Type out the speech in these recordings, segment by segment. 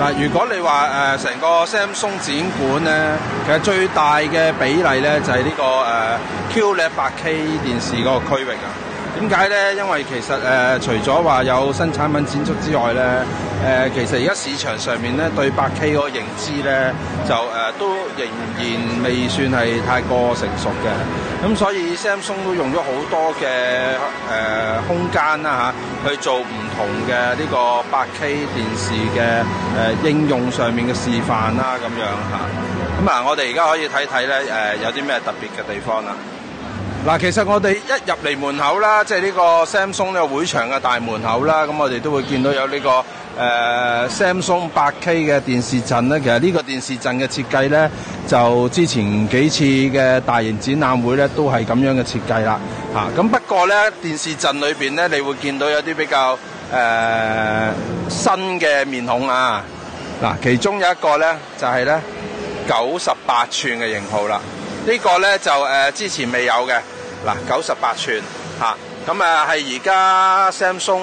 嗱，如果你話誒成個 Samsung 展館咧，其實最大嘅比例咧就係呢、個誒 QLED 8K 電視嗰個區域啊。點解咧？因為其實誒、除咗話有新產品展出之外咧，誒、其實而家市場上面咧對八 K 嗰個認知咧就誒、都仍然未算係太過成熟嘅。咁所以 Samsung 都用咗好多嘅誒、空間啦嚇，去做唔同嘅呢個八 K 電視嘅誒、呃、應用上面嘅示範啦咁樣嚇。咁啊，我哋而家可以睇睇咧誒有啲咩特別嘅地方啦。嗱，其實我哋一入嚟門口啦，即係呢個 Samsung 呢個會場嘅大門口啦，咁我哋都會見到有呢、個誒、Samsung 8K 嘅電視陣咧。其實呢個電視陣嘅設計咧，就之前幾次嘅大型展覽會咧，都係咁樣嘅設計啦。嚇、咁不過咧，電視陣裏邊咧，你會見到有啲比較誒、新嘅面孔啊。嗱，其中有一個咧，就係咧九十八寸嘅型號啦。呢個咧就誒、之前未有嘅，嗱九十八寸嚇，咁啊係而家 Samsung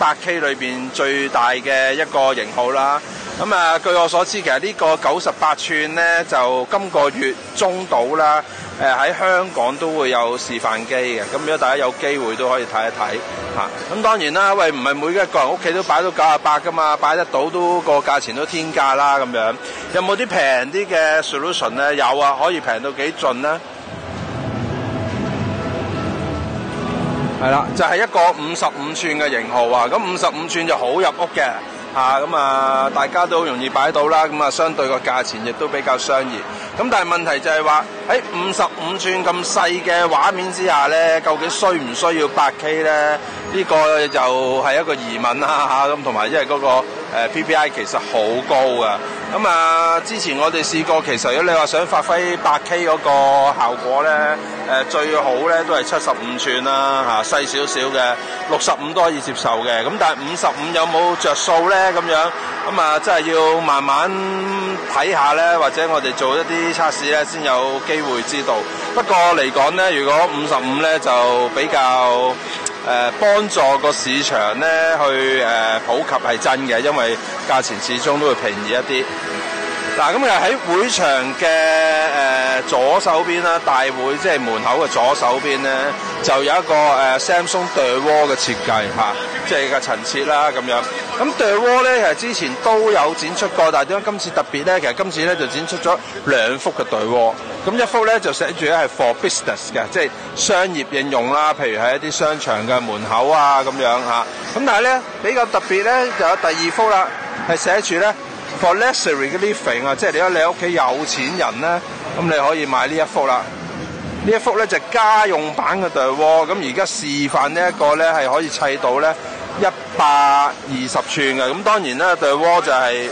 8K 裏邊最大嘅一個型號啦。咁啊，據我所知，其實呢個九十八寸咧就今個月中到啦，誒、喺香港都會有示範機嘅。咁如果大家有機會都可以睇一睇嚇。咁、當然啦，喂唔係每一個人屋企都擺到九十八噶嘛，擺得到都個價錢都天價啦咁樣。有冇啲平啲嘅 solution 咧？有啊，可以平到幾盡咧？系啦，就係、一个五十五寸嘅型号啊！咁五十五寸就好入屋嘅吓，咁啊大家都好容易摆到啦，咁啊相对个价钱亦都比较相宜。咁但系问题就系话喺五十五寸咁细嘅画面之下咧，究竟需唔需要八 K 咧？呢、个就系一个疑問啦吓，咁同埋因為嗰、個、呃 PPI 其實好高噶。咁啊，之前我哋試過，其實如果你話想發揮八 K 嗰個效果咧，誒、最好咧都係七十五寸啦嚇，細少少嘅，六十五都可以接受嘅。咁但係五十五有冇着數咧？咁樣咁啊，真係要慢慢睇下咧，或者我哋做一啲測試咧，先有機會知道。不過嚟講咧，如果五十五咧就比較。誒、幫助個市場咧去誒、普及係真嘅，因為價錢始終都會便宜一啲。嗱，咁又喺會場嘅誒、左手邊啦，大會即係門口嘅左手邊咧，就有一個誒、Samsung 對窩嘅設計嚇、即係個層設啦咁樣。咁 The Wall 咧其實之前都有展出過，但係點解今次特別咧？其實今次咧就展出咗兩幅嘅 The Wall。咁一幅咧就寫住咧係 for business 嘅，即係商業應用啦，譬如喺一啲商場嘅門口啊咁樣嚇。咁但係咧比較特別咧就有第二幅啦，係寫住咧。for luxury 嘅 living 啊，即係如果你屋企有錢人咧，咁你可以買呢一幅啦。呢一幅咧就家用版嘅 The Wall，咁而家示範呢一個咧係可以砌到咧一百二十寸嘅。咁當然啦，The Wall 就係、誒、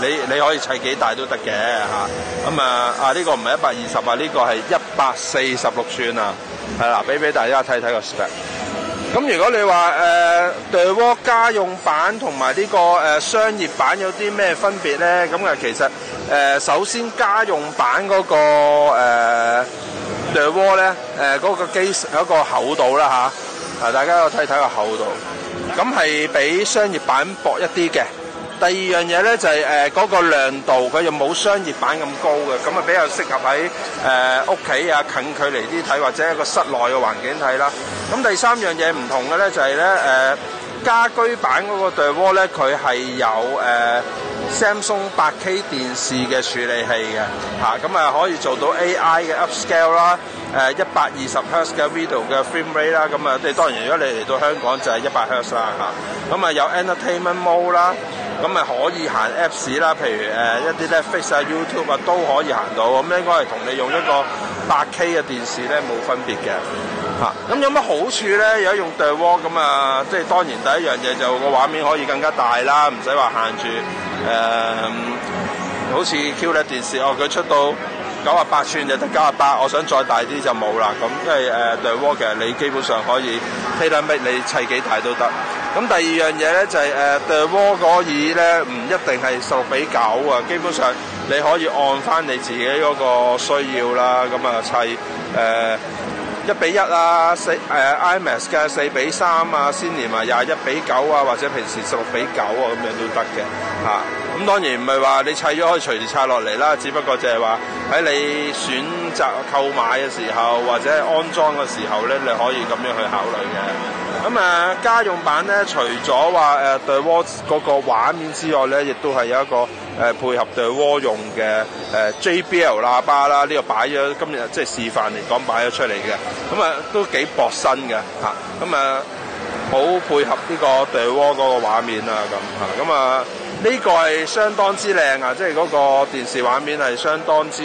你你可以砌幾大都得嘅嚇。咁啊啊呢、個唔係一百二十啊，呢個係一百四十六寸啊。係啦，俾俾大家睇睇個 spec。咁如果你話誒對窩家用版同埋呢個誒、商業版有啲咩分別咧？咁啊其實誒、首先家用版嗰、個、呃 The Wall 咧誒嗰個機嗰個厚度啦嚇，啊大家有睇睇個厚度，咁係比商業版薄一啲嘅。第二樣嘢咧就係誒嗰個亮度，佢又冇商業版咁高嘅，咁啊比較適合喺誒屋企啊近距離啲睇，或者一個室內嘅環境睇啦。咁第三樣嘢唔同嘅咧就係咧誒家居版嗰個 The Wall 咧，佢係有誒、Samsung 8K 電視嘅處理器嘅嚇，咁啊可以做到 AI 嘅 upscale 啦，誒一百二十 Hz 嘅 video 嘅 frame rate 啦，咁啊即係當然如果你嚟到香港就係一百 Hz 啦嚇，咁啊有 entertainment mode 啦。咁咪可以行 Apps 啦，譬如誒、一啲 Netflix 啊、YouTube 啊都可以行到，咁應該係同你用一個 8K 嘅電視咧冇分別嘅嚇。咁、有乜好處咧？有用 The Wall 咁啊，即係當然第一樣嘢就個畫面可以更加大啦，唔使話限住誒，好似 QLED 電視哦，佢出到九啊八寸就得九啊八，我想再大啲就冇啦。咁因為誒 The Wall 其實你基本上可以 tailor make 你砌幾大都得。咁第二樣嘢咧就係、誒、The Wall 嗰耳咧，唔一定係十六比九啊，基本上你可以按翻你自己嗰個需要啦，咁啊砌誒一比一啊，四誒、IMAX 嘅四比三啊，先年啊廿一比九啊，或者平時十六比九啊咁樣都得嘅嚇。咁當然唔係話你砌咗可以隨時拆落嚟啦，只不過就係話喺你選擇購買嘅時候或者安裝嘅時候咧，你可以咁樣去考慮嘅。咁啊，家用版咧，除咗話誒 The Wall 嗰個畫面之外咧，亦都係有一個誒、配合 The Wall 用嘅誒、JBL 喇叭啦。呢、個擺咗今日即係示範嚟講擺咗出嚟嘅，咁啊都幾薄身嘅嚇，咁啊好配合呢個 The Wall 嗰個畫面啊咁嚇，咁啊。呢個係相當之靚啊！即係嗰個電視畫面係相當之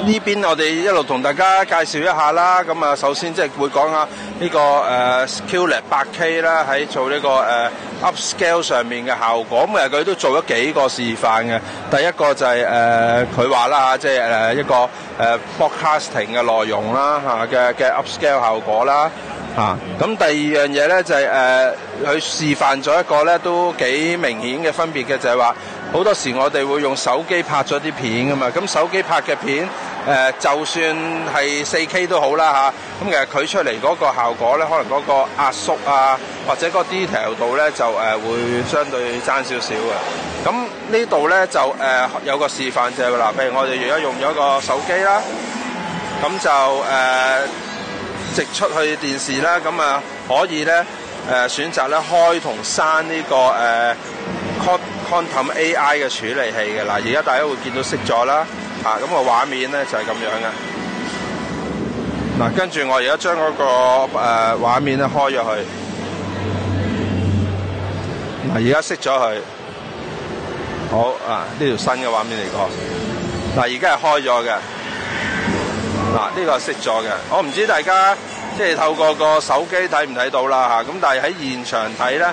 呢邊我哋一路同大家介紹一下啦，咁啊首先即係會講下呢個誒 QLED 八 K 啦，喺做呢個誒 upscale 上面嘅效果，咁其實佢都做咗幾個示範嘅。第一個就係誒佢話啦嚇，即係誒一個誒 broadcasting 嘅內容啦嚇嘅嘅 upscale 效果啦嚇。咁第二樣嘢咧就係誒佢示範咗一個咧都幾明顯嘅分別嘅，就係話。好多時我哋會用手機拍咗啲片噶嘛，咁手機拍嘅片，誒、就算係四 K 都好啦嚇，咁其實佢出嚟嗰個效果咧，可能嗰個壓縮啊，或者個 detail 度咧就誒、呃、會相對爭少少嘅。咁呢度咧就誒、有個示範就係嗱，譬如我哋而家用咗個手機啦，咁就誒、直出去電視啦，咁啊可以咧誒、呃、選擇咧開同刪呢個誒。呃 Quantum AI 嘅處理器嘅嗱，而家大家會見到熄咗啦，啊咁個畫面咧就係咁樣嘅。嗱，跟住我而家將嗰個誒畫面咧開咗去，嗱而家熄咗佢，好啊呢條新嘅畫面嚟講，嗱而家係開咗嘅，嗱呢個係熄咗嘅，我唔知大家即係透過個手機睇唔睇到啦嚇，咁但係喺現場睇咧。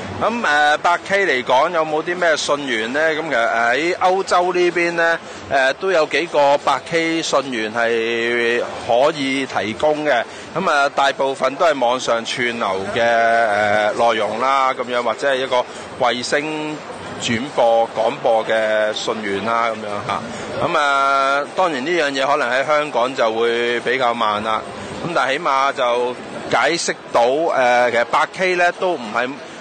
咁誒八 K 嚟講有冇啲咩信源咧？咁其實喺歐洲呢邊咧，誒都有幾個八 K 信源係可以提供嘅。咁啊，大部分都係網上串流嘅誒內容啦，咁樣或者係一個衛星轉播廣播嘅信源啦，咁樣嚇。咁啊，當然呢樣嘢可能喺香港就會比較慢啦。咁但係起碼就解釋到誒，其實八 K 咧都唔係。